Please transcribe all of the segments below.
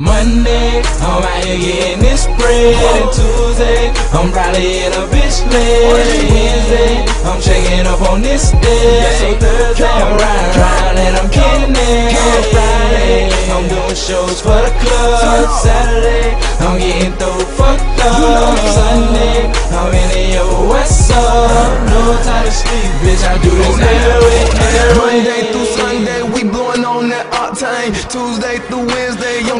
Monday, I'm out here getting this bread. And Tuesday, I'm probably in a bitch leg. Wednesday, I'm checking up on this day. So Thursday, I'm riding around and I'm getting it. Friday, I'm doing shows for the club. Saturday, I'm getting through fucked up. Sunday, I'm in the what's up? No time to sleep, bitch, I do this every. Monday through Sunday, we blowing on that octane. Tuesday through Wednesday,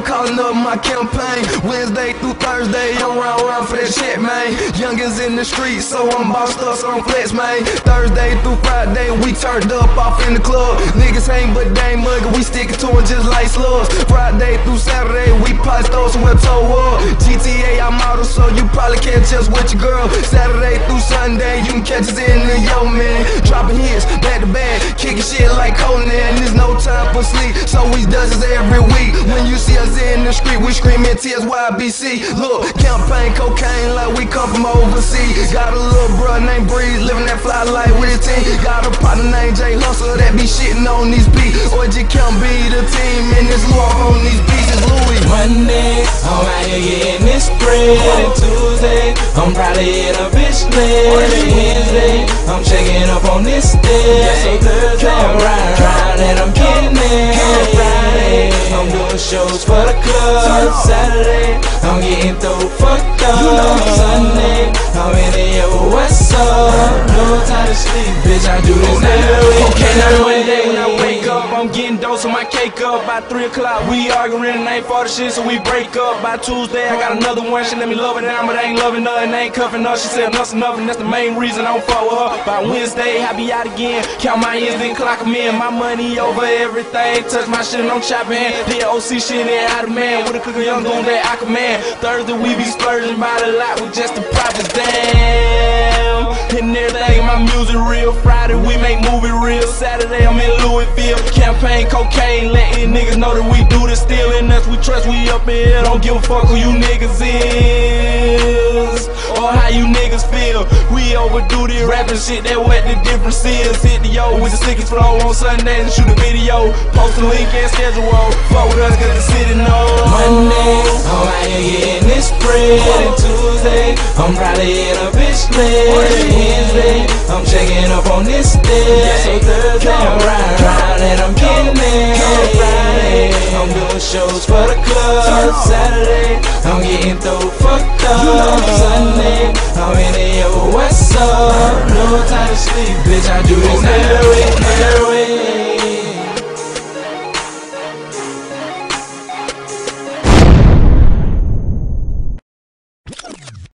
calling up my campaign. Wednesday through Thursday, I'm round round for that shit, man. Youngins in the street, so I'm bossed up, so I'm flex, man. Thursday through Friday, we turned up off in the club. Niggas ain't but ain't mugger, we stickin' to 'em just like slugs. Friday through Saturday, we post those so we'll toe up. GTA, I'm model, so you probably catch us with your girl. Saturday through Sunday, you can catch us in the yo, man. Dropping hits, back to back, kicking shit like Conan. There's no time for sleep, so we does this every week. When you see us in the street, we screaming TSYBC. Look, campaign cocaine like we come from overseas. Got a little bro named Breeze, living that fly life with his team. Got a partner named Jay Hustle that be shitting on these beats. Or you can't be the team, and this law on these beats is Louis. Monday, I'm out here getting this bread. And Tuesday, I'm probably in a bitch. And Wednesday, I'm checking up on this day. So Thursday, I'm riding around and I'm getting it. Friday, I'm doing shows for the club. Saturday, I'm getting up. Sunday, I'm in the what's up? No time to sleep, bitch, I do this every week. Okay, now Monday when I wake I'm getting dose on my cake up. By 3 o'clock, we arguing and ain't for the shit, so we break up. By Tuesday, I got another one. She let me love her down, but I ain't loving and ain't cuffing her. She said enough's enough, and that's the main reason I don't fuck with her. By Wednesday, I be out again. Count my ends, then clock 'em in. My money over everything. Touch my shit, and I'm chopping. POC shit, and out of man. With a cookie, young doing that I command. Thursday, we be splurging by the lot with just the profits. Damn. And everything, my music real. Friday, we make movie. Saturday, I'm in Louisville. Campaign cocaine, letting niggas know that we do this still. And us, we trust, we up in here. Don't give a fuck who you niggas is. Or how you niggas feel. We overdo this rapping shit, that what the difference is. Hit the yo with the sickest flow on Sundays and shoot a video. Post a link and schedule. Fuck with us, cause the city knows. Monday, oh, I'm out here getting this bread. And Tuesday, I'm probably in a Wednesday, I'm checking up on this day. So Thursday, I'm riding around and I'm getting it. I'm doing shows for the club. Saturday, I'm getting through fucked up. Sunday, I'm in the yo, what's up? No time to sleep, bitch, I do this every every.